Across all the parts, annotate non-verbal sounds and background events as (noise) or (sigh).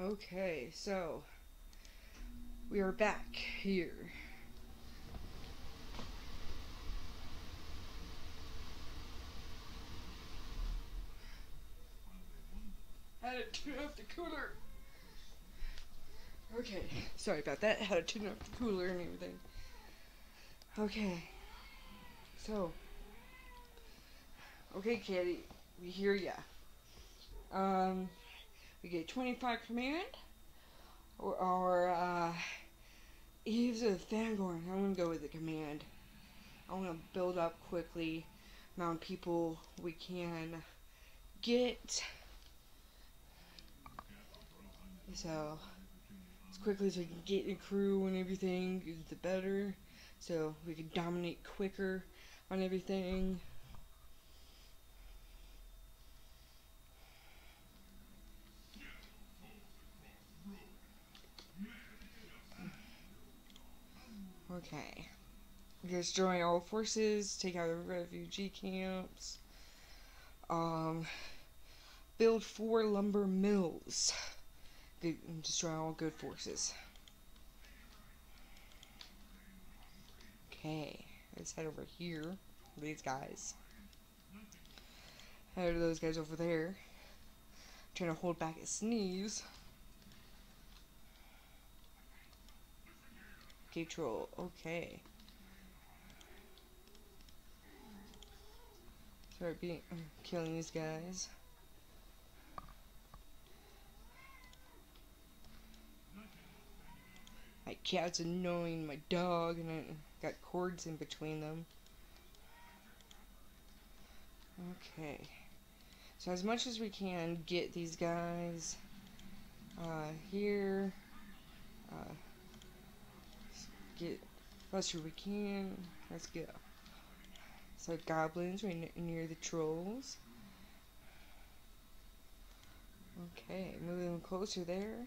Okay, so we are back here. Had to turn off the cooler. Okay, sorry about that. Had to turn off the cooler and everything. Okay, so okay, Kitty, we hear ya. Um, we get 25 command or, or uh, Eves of Fangorn. I'm gonna go with the command. I want to build up quickly, amount of people we can get. So, as quickly as we can get the crew and everything, the better. So we can dominate quicker on everything. Okay. Destroy all forces, take out the refugee camps. Um, build four lumber mills. Destroy all good forces. Okay, let's head over here. These guys. Head to those guys over there. Trying to hold back a sneeze. Control. Okay. Start being killing these guys. My cat's annoying my dog, and I got cords in between them. Okay. So as much as we can, get these guys uh, here. Uh, get faster we can. Let's go. So goblins right near the trolls. Okay, moving closer there. (sighs)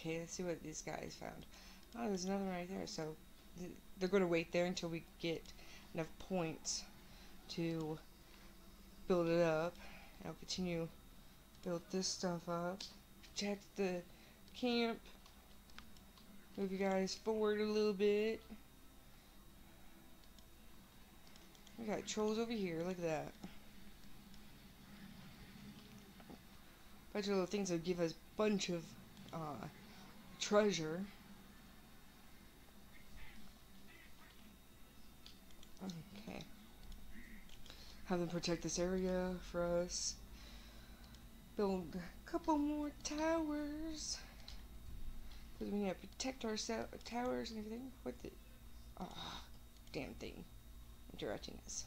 Okay, let's see what these guys found. Oh, there's another one right there. So they're going to wait there until we get enough points to build it up. I'll continue build this stuff up. Check the camp. Move you guys forward a little bit. We got trolls over here. Look at that. Bunch of little things that give us a bunch of uh, treasure. Okay. Have them protect this area for us. Build a couple more towers. Because we need to protect our towers and everything. What the... Oh, damn thing. Interrupting us.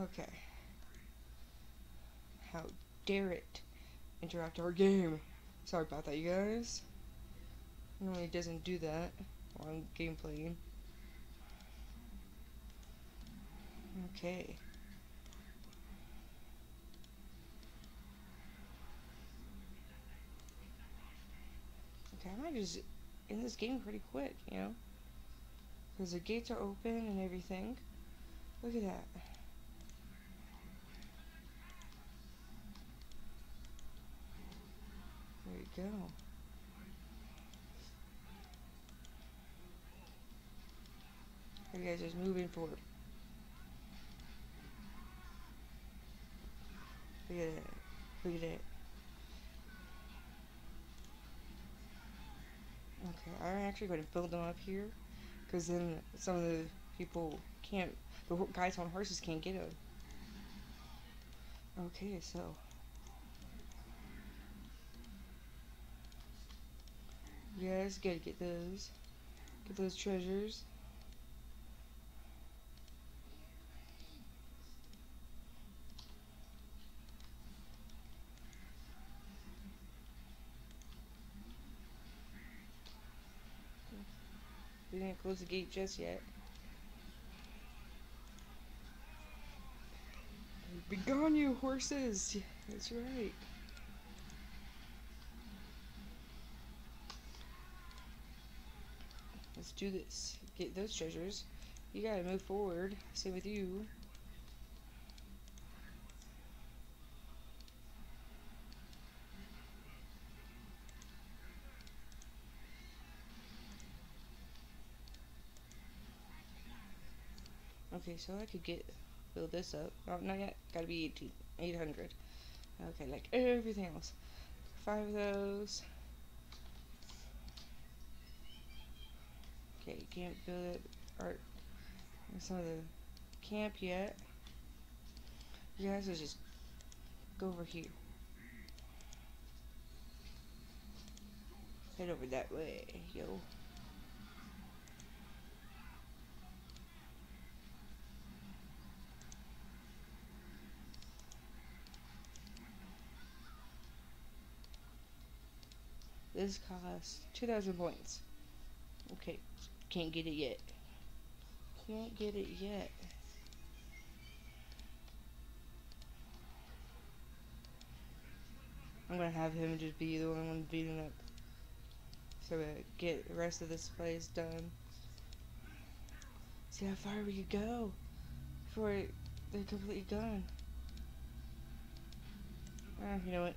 Okay. How dare it interrupt our game. Sorry about that, you guys. Normally it doesn't do that while I'm gameplaying. Okay. I might just end this game pretty quick, you know? Because the gates are open and everything. Look at that. There you go. You guys just moving forward. Look at that. Look at that. I'm actually going to build them up here, because then some of the people can't, the guys on horses can't get them. Okay, so. Guys gotta get those. Get those treasures. Close the gate just yet. Be gone, you horses! That's right. Let's do this. Get those treasures. you gotta move forward. Same with you. Okay, so I could get build this up. Oh, not yet. Gotta be 18, 800. Okay, like everything else. Five of those. Okay, can't build it or some of the camp yet. You guys will just go over here. Head over that way, yo. This costs 2,000 points. Okay, can't get it yet. Can't get it yet. I'm gonna have him just be the one beating up. So we get the rest of this place done. See how far we could go before they're completely gone. Ah, you know what?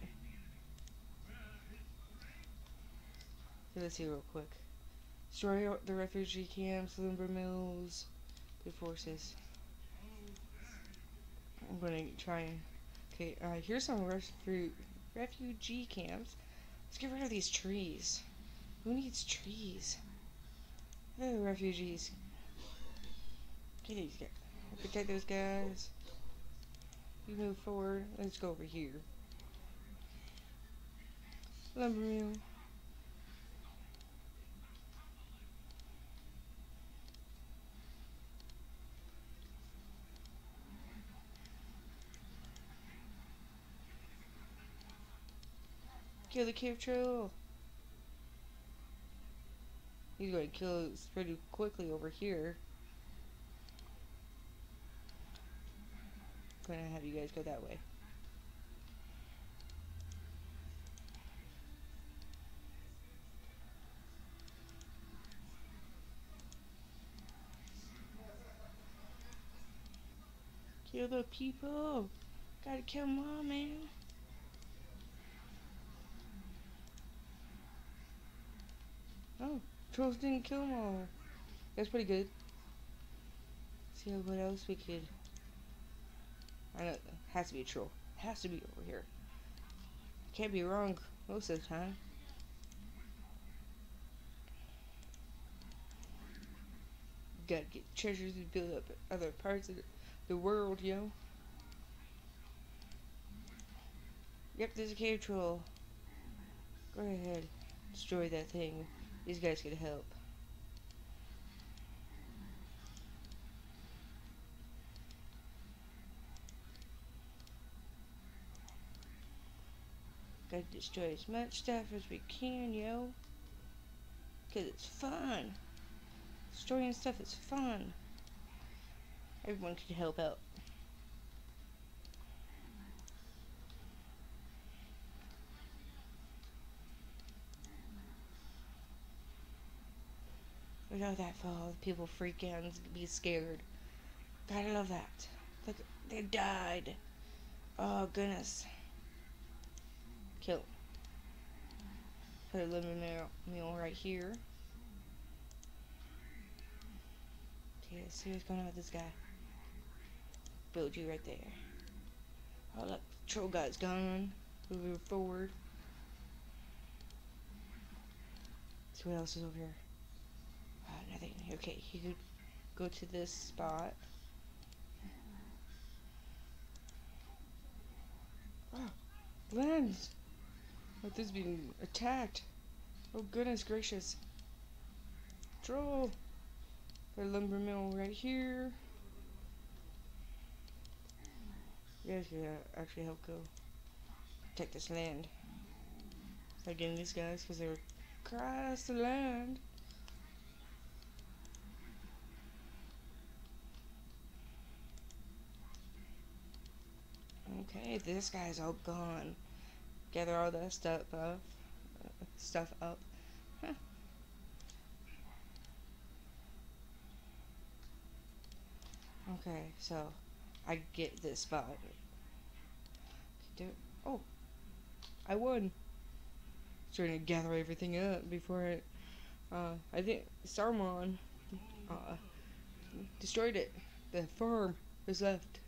Let's see real quick. Destroy the refugee camps, lumber mills, the forces. I'm gonna try and. Okay, uh, here's some refu refugee camps. Let's get rid of these trees. Who needs trees? Oh, refugees. Get these guys. Protect those guys. You move forward. Let's go over here. Lumber mill. Kill the cave troll. He's going to kill us pretty quickly over here. Going to have you guys go that way. Kill the people! Gotta kill all, man! Oh, trolls didn't kill them all. That's pretty good. See what else we could. I know it has to be a troll. It Has to be over here. Can't be wrong most of the time. Gotta get treasures to build up other parts of the world, yo. Yep, there's a cave troll. Go ahead, destroy that thing. These guys could help. Gotta destroy as much stuff as we can, yo. Cause it's fun. Destroying stuff is fun. Everyone can help out. Look at that fall. People freak out and be scared. Gotta love that. Look, they died. Oh, goodness. Kill. Put a lumber mill right here. Okay, let's see what's going on with this guy. Build you right there. Oh, look. Troll guy's gone. Moving forward. See what else is over here. Okay, he could go to this spot. Oh, lands! Like this being attacked. Oh goodness gracious. Troll! The lumber mill right here. You guys can uh, actually help go protect this land. Getting these guys because they were across the land. Okay, this guy's all gone. Gather all that stuff up. Stuff up. Okay, so I get this spot. Oh, I won. Trying to gather everything up before it. Uh, I think Saruman uh, destroyed it. The farm is left.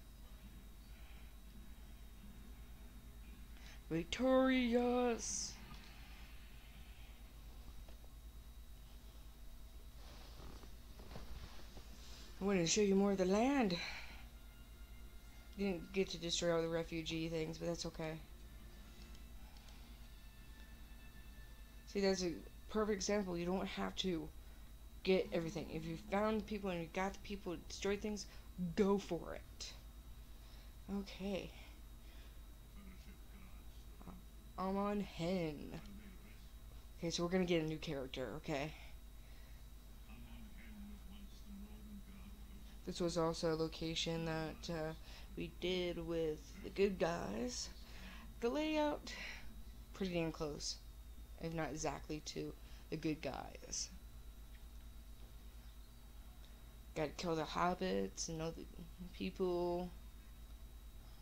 Victorious! I wanted to show you more of the land. Didn't get to destroy all the refugee things, but that's okay. See, that's a perfect example. You don't have to get everything. If you found the people and you got the people to destroy things, go for it. Okay. Amon Hen. Okay, so we're gonna get a new character, okay? This was also a location that uh, we did with the good guys. The layout, pretty damn close, if not exactly to the good guys. Gotta kill the hobbits and other people.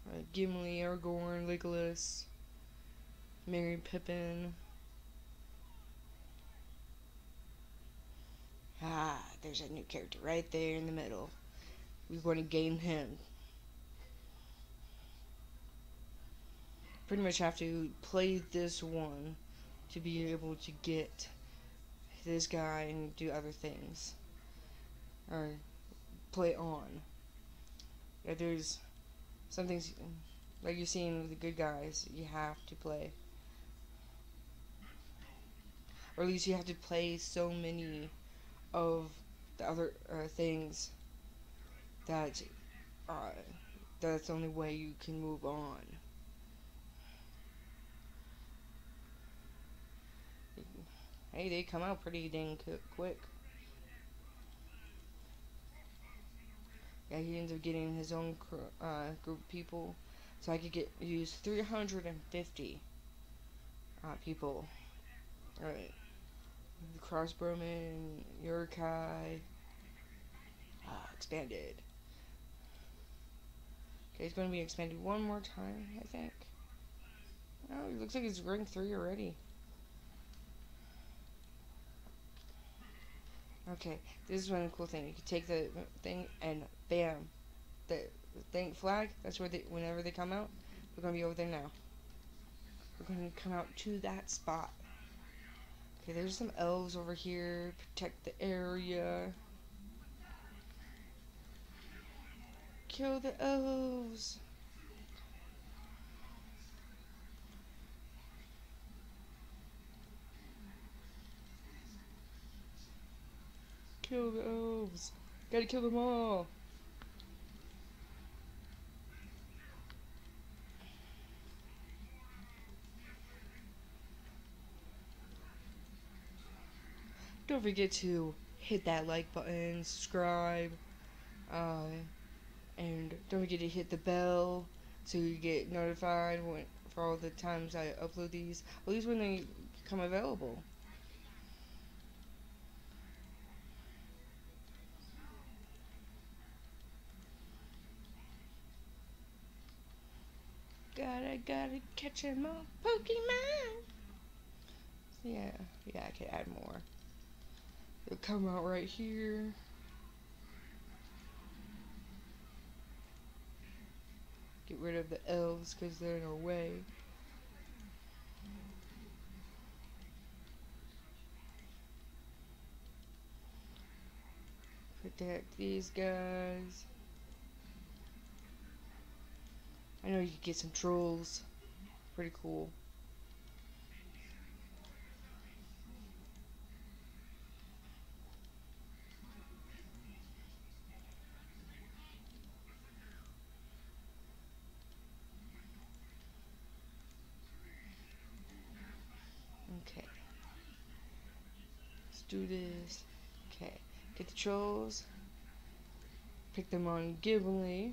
Uh, Gimli, Aragorn, Legolas, Merry Pippin. Ah, there's a new character right there in the middle. We're going to gain him. Pretty much have to play this one to be able to get this guy and do other things. Or play on. Yeah, there's some things, like you're seeing with the good guys, you have to play. Or at least you have to play so many of the other uh, things that uh, that's the only way you can move on. Hey, they come out pretty dang quick. Yeah, he ends up getting his own uh, group of people, so I could get use 350 uh, people. Alright. The Crossbowmen, Uruk-hai, uh, expanded. Okay, it's going to be expanded one more time, I think. Oh, it looks like it's rank 3 already. Okay, this is one cool thing. You can take the thing and bam, the thing flag. That's where they, whenever they come out, we're gonna be over there now. We're gonna come out to that spot. Okay, there's some elves over here. Protect the area. Kill the elves. Kill the elves. Gotta kill them all. Don't forget to hit that like button, subscribe, uh, and don't forget to hit the bell so you get notified when, for all the times I upload these, at least when they become available. Gotta, gotta catch 'em all, Pokemon! Yeah, yeah, I could add more. Come out right here. Get rid of the elves because they're in our way. Protect these guys. I know you could get some trolls. Pretty cool. Okay. Let's do this. Okay. Get the trolls. Pick them on Ghibli.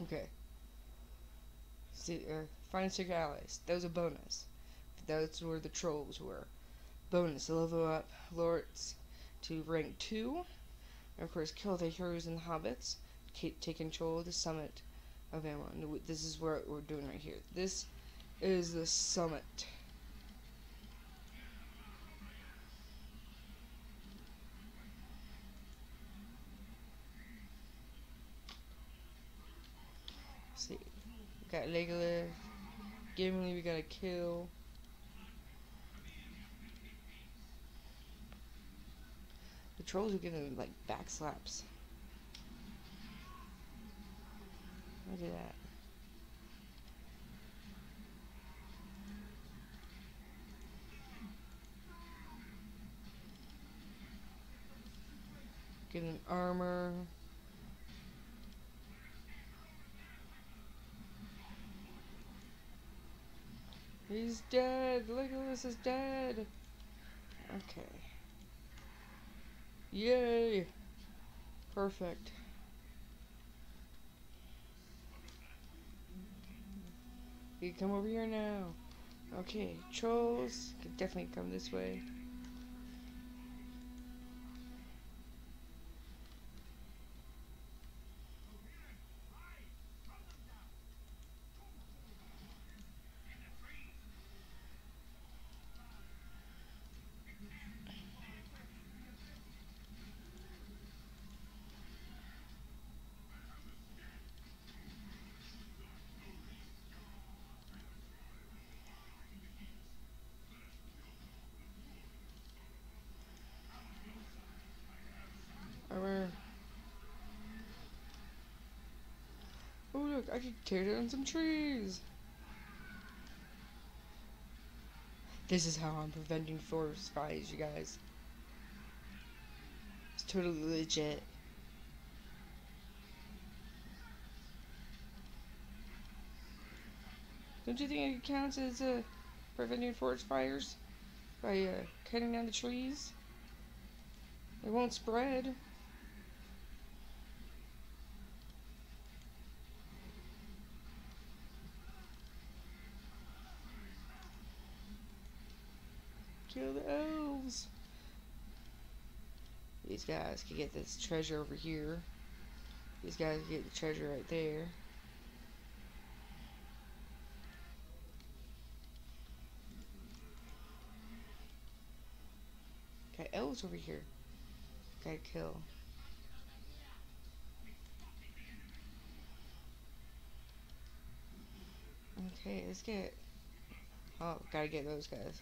Okay. See, uh, find secret allies. That was a bonus. That's where the trolls were. Bonus, level up lords to rank 2. And of course, kill the heroes and the hobbits. Take control of the summit of Aemon. This is what we're doing right here. This is the summit. Let's see, we got Legolas, Gimli, we gotta kill. The trolls are giving like back slaps. Look at that. Get an armor. He's dead. Legolas is dead. Okay. Yay. Perfect. You come over here now. Okay, trolls can definitely come this way. Over. Oh look, I can tear down some trees. This is how I'm preventing forest fires, you guys. It's totally legit. Don't you think it counts as uh, preventing forest fires by uh, cutting down the trees? It won't spread. Kill the elves. These guys can get this treasure over here. These guys get the treasure right there. Got elves over here. Gotta kill. Okay, let's get. Oh, gotta get those guys.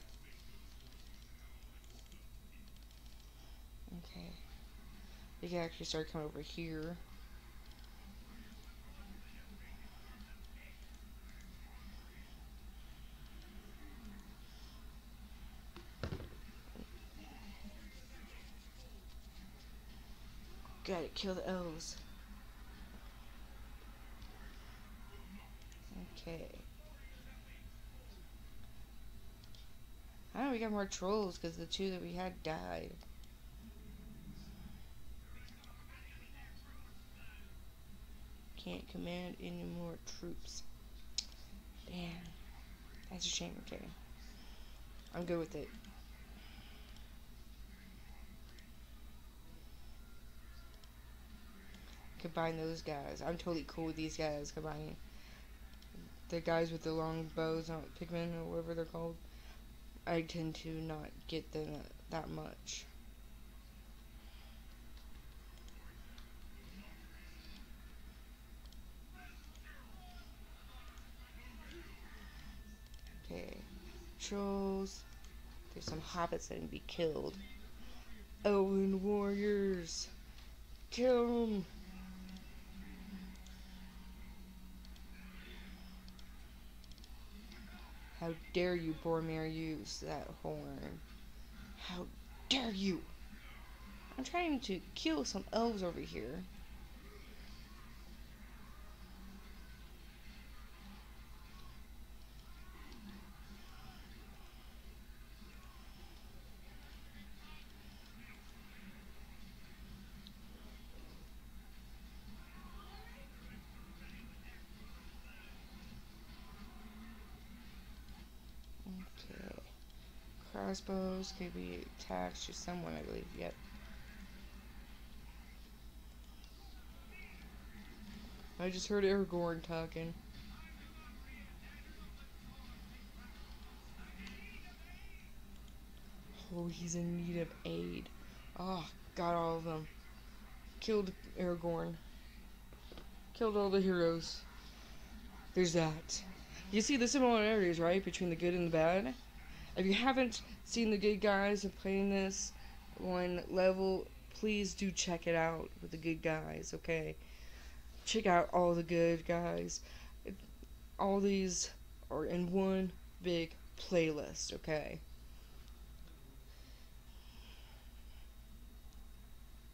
Okay. We can actually start coming over here. Gotta kill the elves. Okay. I know we got more trolls because the two that we had died. Can't command any more troops. Damn. That's a shame, okay. I'm good with it. combine those guys. I'm totally cool with these guys combining. The guys with the long bows, on pigmen or whatever they're called. I tend to not get them that much. Okay, trolls. There's some hobbits that can be killed. Elven warriors. Kill them. How dare you, Boromir, use that horn? How dare you? I'm trying to kill some elves over here. Crossbows could be attached to someone, I believe. Yep. I just heard Aragorn talking. Oh, he's in need of aid. Oh, got all of them. Killed Aragorn. Killed all the heroes. There's that. You see the similarities, right, between the good and the bad? If you haven't seen the good guys and playing this one level, please do check it out with the good guys, okay? Check out all the good guys. All these are in one big playlist, okay?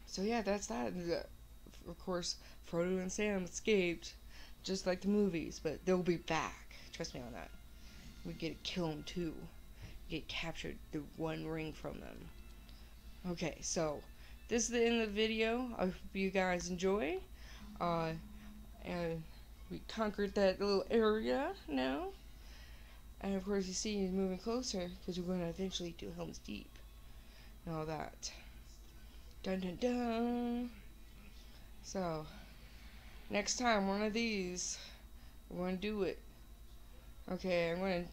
So yeah, that's that. Uh, of course, Frodo and Sam escaped, just like the movies, but they'll be back. Trust me on that. We get to kill them too. Get captured the one ring from them. Okay, so this is the end of the video. I hope you guys enjoy. Uh, and we conquered that little area now. And of course, you see he's moving closer because we're going to eventually do Helm's Deep and all that. Dun dun dun. So, next time, one of these, we're going to do it. Okay, I'm going to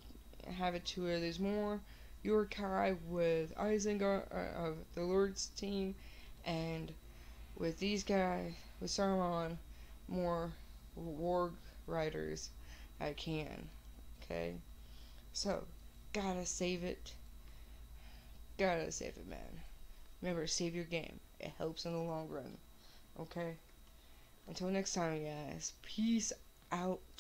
have it to where there's more Uruk-hai with Isengard uh, of the Lord's team, and with these guys, with Saruman, more warg riders I can. Okay? So, gotta save it. Gotta save it, man. Remember, save your game. It helps in the long run. Okay? Until next time, guys. Peace out.